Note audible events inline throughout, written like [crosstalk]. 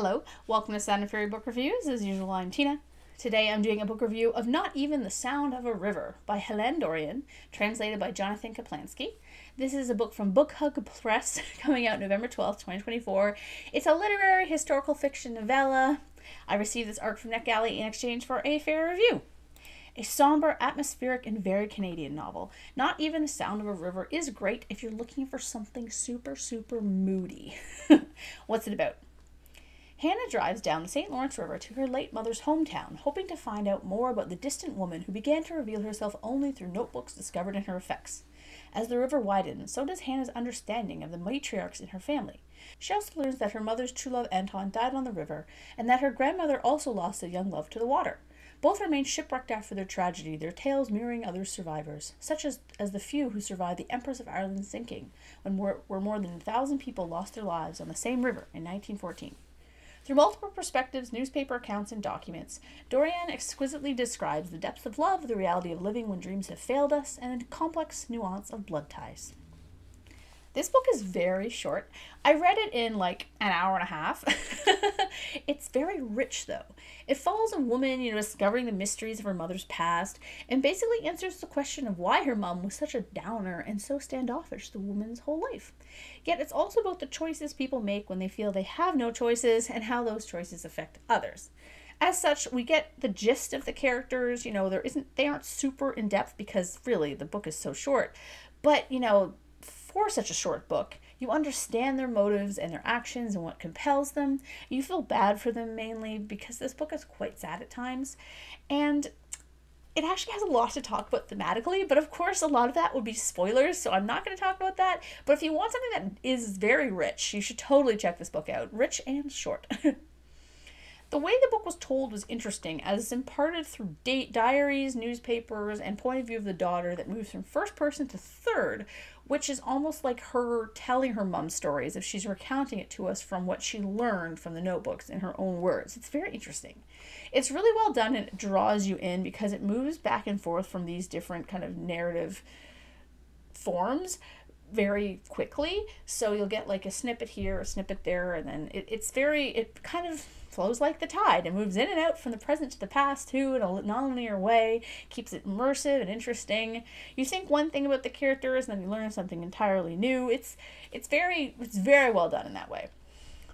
Hello, welcome to Sound and Fury Book Reviews. As usual, I'm Tina. Today I'm doing a book review of Not Even the Sound of a River by Helene Dorion, translated by Jonathan Kaplansky. This is a book from Book Hug Press [laughs] coming out November 12th, 2024. It's a literary historical fiction novella. I received this arc from NetGalley in exchange for a fair review. A somber, atmospheric, and very Canadian novel. Not even the sound of a river is great if you're looking for something super, super moody. [laughs] What's it about? Hannah drives down the St. Lawrence River to her late mother's hometown, hoping to find out more about the distant woman who began to reveal herself only through notebooks discovered in her effects. As the river widens, so does Hannah's understanding of the matriarchs in her family. She also learns that her mother's true love Anton died on the river, and that her grandmother also lost a young love to the water. Both remain shipwrecked after their tragedy, their tales mirroring other survivors, such as, as the few who survived the Empress of Ireland's sinking, when more, where more than a thousand people lost their lives on the same river in 1914. Through multiple perspectives, newspaper accounts, and documents, Dorion exquisitely describes the depths of love, the reality of living when dreams have failed us, and the complex nuance of blood ties. This book is very short. I read it in like an hour and a half. [laughs] it's very rich though. It follows a woman, you know, discovering the mysteries of her mother's past and basically answers the question of why her mom was such a downer and so standoffish the woman's whole life. Yet it's also about the choices people make when they feel they have no choices and how those choices affect others. As such, we get the gist of the characters, you know, there isn't they aren't super in depth because really the book is so short. But, you know, for such a short book, you understand their motives and their actions and what compels them. You feel bad for them mainly because this book is quite sad at times. And it actually has a lot to talk about thematically, but of course, a lot of that would be spoilers, so I'm not going to talk about that. But if you want something that is very rich, you should totally check this book out. Rich and short. [laughs] The way the book was told was interesting, as it's imparted through date, diaries, newspapers, and point of view of the daughter that moves from first person to third, which is almost like her telling her mom's stories if she's recounting it to us from what she learned from the notebooks in her own words. It's very interesting. It's really well done and it draws you in because it moves back and forth from these different kind of narrative forms very quickly. So you'll get like a snippet here, a snippet there, and then it, it's very, it kind of flows like the tide It moves in and out from the present to the past too in a nonlinear way, keeps it immersive and interesting. You think one thing about the characters and then you learn something entirely new. It's it's very it's very well done in that way.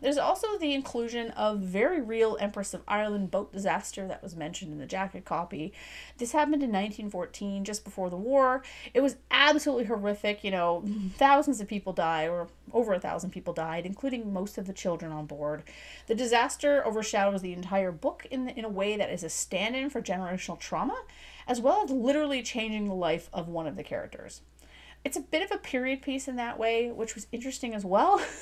There's also the inclusion of very real Empress of Ireland boat disaster that was mentioned in the jacket copy. This happened in 1914, just before the war. It was absolutely horrific. You know, [laughs] thousands of people died, or over a thousand people died, including most of the children on board. The disaster overshadows the entire book in, in a way that is a stand in for generational trauma, as well as literally changing the life of one of the characters it's a bit of a period piece in that way, which was interesting as well. [laughs]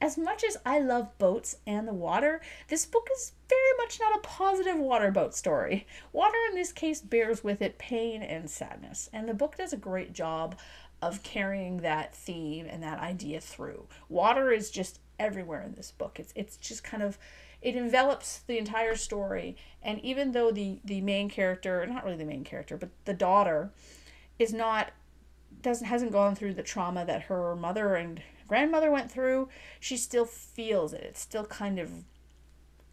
as much as I love boats and the water, this book is very much not a positive water boat story. Water in this case bears with it pain and sadness, and the book does a great job of carrying that theme and that idea through. Water is just everywhere in this book. It's it's just kind of it envelops the entire story and even though the the main character, not really the main character, but the daughter is not doesn't hasn't gone through the trauma that her mother and grandmother went through, she still feels it. It's still kind of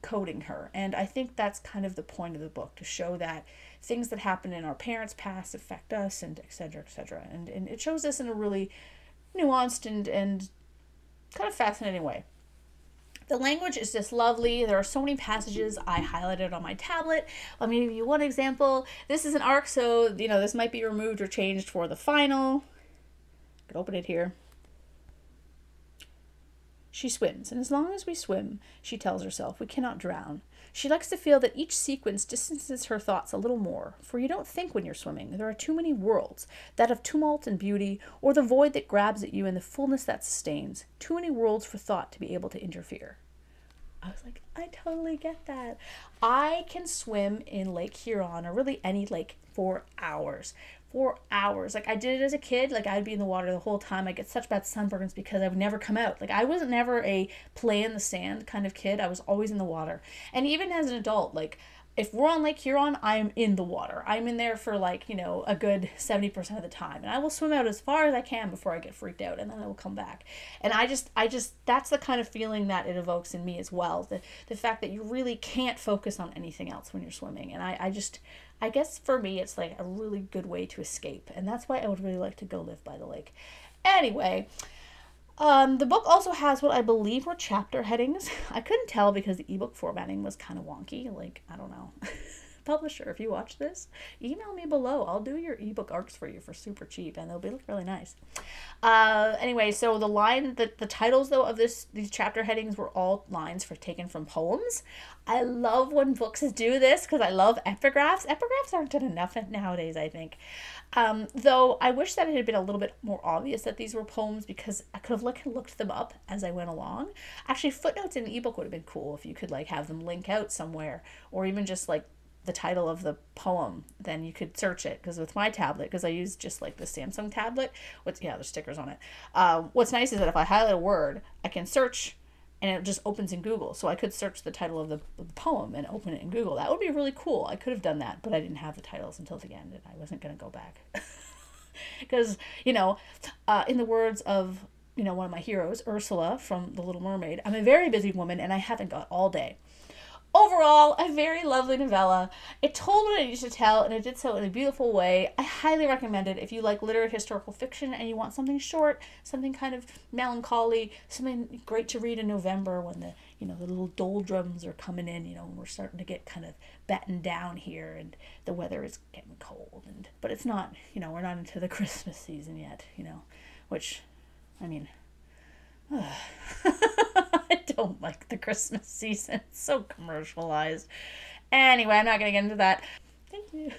coding her. And I think that's kind of the point of the book to show that things that happen in our parents' past affect us and etc. etc. And and it shows us in a really nuanced and and kind of fascinating way. The language is just lovely. There are so many passages I highlighted on my tablet. Let me give you one example. This is an arc, so you know this might be removed or changed for the final. I can open it here. She swims, and as long as we swim, she tells herself, we cannot drown. She likes to feel that each sequence distances her thoughts a little more, for you don't think when you're swimming. There are too many worlds that of tumult and beauty, or the void that grabs at you and the fullness that sustains. Too many worlds for thought to be able to interfere. I was like, I totally get that. I can swim in Lake Huron or really any lake for hours. For hours. Like I did it as a kid. Like I'd be in the water the whole time. I get such bad sunburns because I would never come out. Like I was never a play in the sand kind of kid. I was always in the water. And even as an adult, like if we're on Lake Huron, I'm in the water. I'm in there for like, you know, a good 70% of the time. And I will swim out as far as I can before I get freaked out and then I will come back. And I just I just that's the kind of feeling that it evokes in me as well. The the fact that you really can't focus on anything else when you're swimming. And I, I just I guess for me it's like a really good way to escape. And that's why I would really like to go live by the lake. Anyway, um, the book also has what I believe were chapter headings. [laughs] I couldn't tell because the ebook formatting was kind of wonky. Like, I don't know. [laughs] Publisher, if you watch this, email me below. I'll do your ebook arcs for you for super cheap and they'll be look really nice. Uh, anyway, so the line, the, the titles though of this these chapter headings were all lines for taken from poems. I love when books do this because I love epigraphs. Epigraphs aren't done enough [laughs] nowadays, I think. Um, though I wish that it had been a little bit more obvious that these were poems because I could have look, looked them up as I went along. Actually, footnotes in the ebook would have been cool if you could like have them link out somewhere or even just like the title of the poem, then you could search it. Because with my tablet, because I use just like the Samsung tablet, what's yeah, there's stickers on it. Um, what's nice is that if I highlight a word, I can search and it just opens in Google. So I could search the title of the, of the, poem and open it in Google. That would be really cool. I could have done that, but I didn't have the titles until the end, and I wasn't going to go back. [laughs] Because, you know, uh, in the words of, you know, one of my heroes, Ursula from The Little Mermaid, I'm a very busy woman and I haven't got all day. Overall, a very lovely novella. It told what it needed to tell, and it did so in a beautiful way. I highly recommend it if you like literary historical fiction and you want something short, something kind of melancholy, something great to read in November when the you know the little doldrums are coming in. You know, and we're starting to get kind of battened down here, and the weather is getting cold. And but it's not. You know, we're not into the [laughs] Christmas season yet. You know, which, I mean. [sighs] [laughs] Don't like the Christmas [laughs] season. It's so commercialized. Anyway, I'm not going to get into that. Thank you.